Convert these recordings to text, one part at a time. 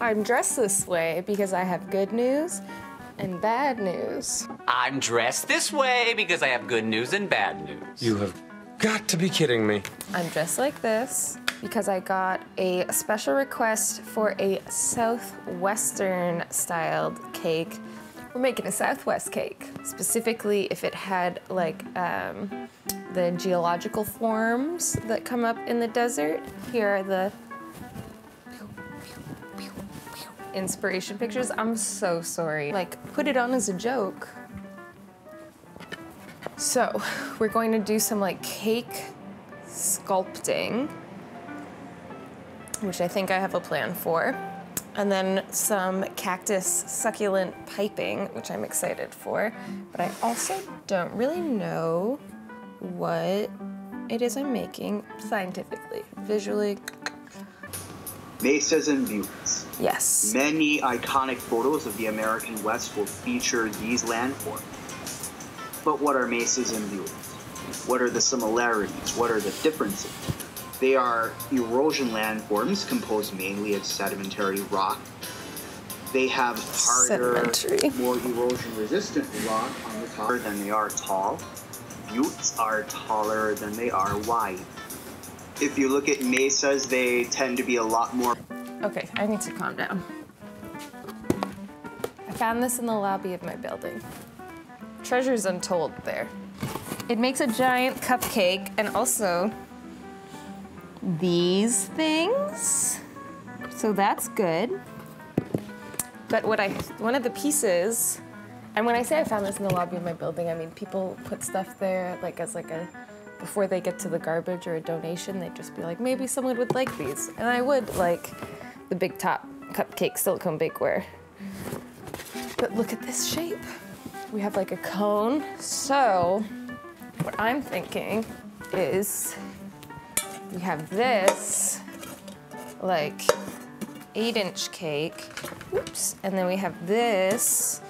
I'm dressed this way because I have good news and bad news. I'm dressed this way because I have good news and bad news. You have got to be kidding me. I'm dressed like this because I got a special request for a southwestern styled cake. We're making a southwest cake, specifically if it had like um, the geological forms that come up in the desert. Here are the inspiration pictures. I'm so sorry. Like, put it on as a joke. So, we're going to do some like cake sculpting, which I think I have a plan for. And then some cactus succulent piping, which I'm excited for. But I also don't really know what it is I'm making scientifically. Visually, Mesas and buttes. Yes. Many iconic photos of the American West will feature these landforms. But what are mesas and buttes? What are the similarities? What are the differences? They are erosion landforms composed mainly of sedimentary rock. They have harder, Sedimentary. more erosion resistant rock on the top than they are tall. Buttes are taller than they are wide. If you look at mesas, they tend to be a lot more Okay, I need to calm down. I found this in the lobby of my building. Treasures untold there. It makes a giant cupcake and also these things. So that's good. But what I, one of the pieces, and when I say I found this in the lobby of my building, I mean people put stuff there like as like a, before they get to the garbage or a donation, they'd just be like, maybe someone would like these. And I would like the big top cupcake silicone bakeware. But look at this shape. We have like a cone. So what I'm thinking is we have this like eight inch cake. Oops. And then we have this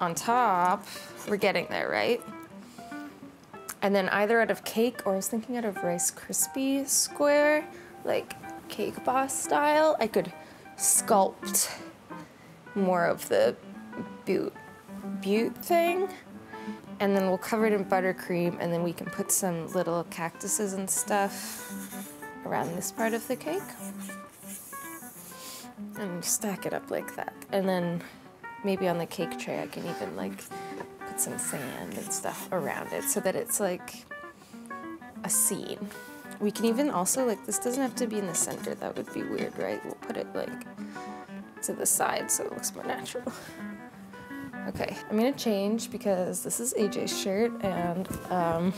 on top. We're getting there, right? And then either out of cake or I was thinking out of Rice Krispie square, like cake boss style, I could sculpt more of the butte, butte thing. And then we'll cover it in buttercream and then we can put some little cactuses and stuff around this part of the cake. And stack it up like that. And then maybe on the cake tray I can even like put some sand and stuff around it so that it's like a scene. We can even also like this doesn't have to be in the center. That would be weird, right? We'll put it like to the side so it looks more natural. Okay, I'm gonna change because this is AJ's shirt and um,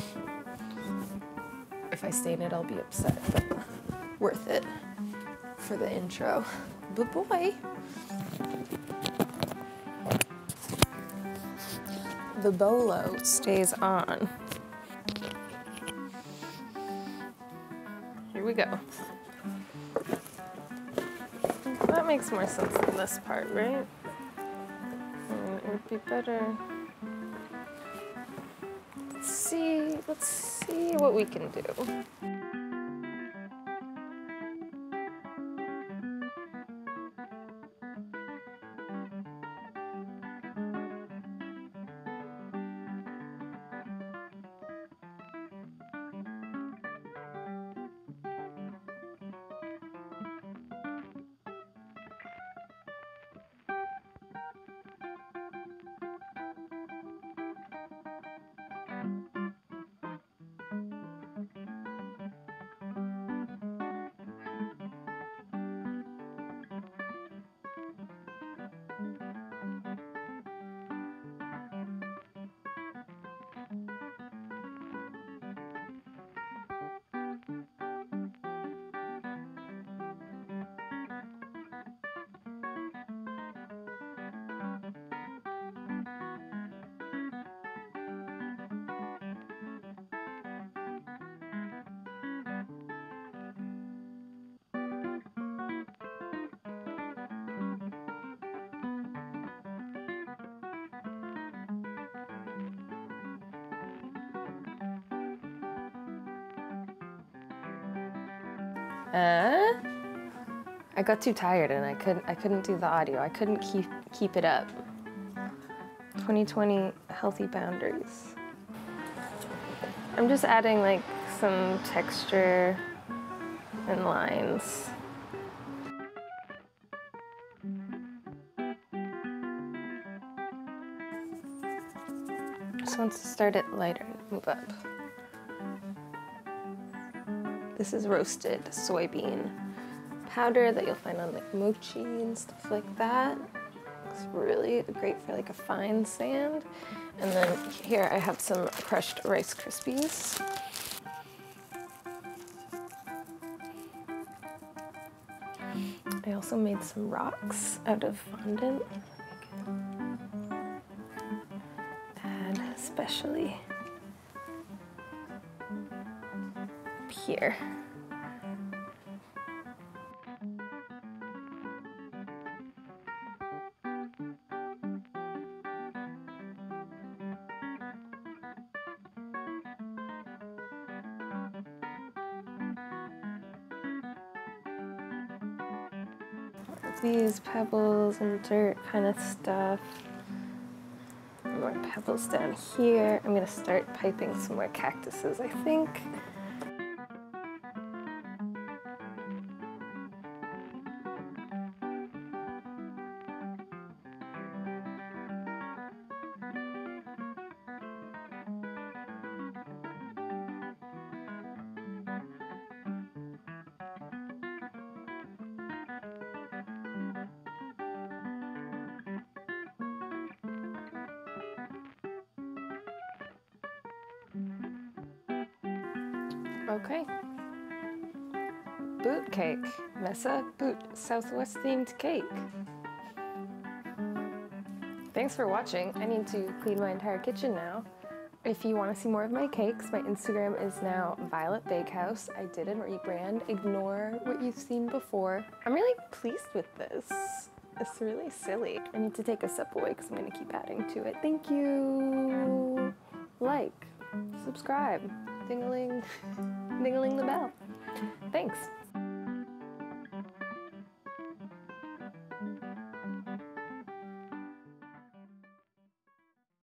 if I stain it, I'll be upset, but worth it for the intro. But boy, the bolo stays on. We go. That makes more sense than this part, right? It would be better. Let's see, let's see what we can do. Uh, I got too tired and I couldn't I couldn't do the audio. I couldn't keep keep it up. 2020 healthy boundaries. I'm just adding like some texture and lines. Just wants to start it lighter and move up. This is roasted soybean powder that you'll find on like mochi and stuff like that. It's really great for like a fine sand. And then here I have some crushed Rice Krispies. I also made some rocks out of fondant. Add especially here. These pebbles and dirt kind of stuff. More pebbles down here. I'm gonna start piping some more cactuses, I think. Okay. Butte cake. Mesa Butte Southwest themed cake. Thanks for watching. I need to clean my entire kitchen now. If you want to see more of my cakes, my Instagram is now Violet Bakehouse. I did a rebrand. Ignore what you've seen before. I'm really pleased with this. It's really silly. I need to take a sip away because I'm going to keep adding to it. Thank you. Like, subscribe, dingling, dingling the bell. Thanks.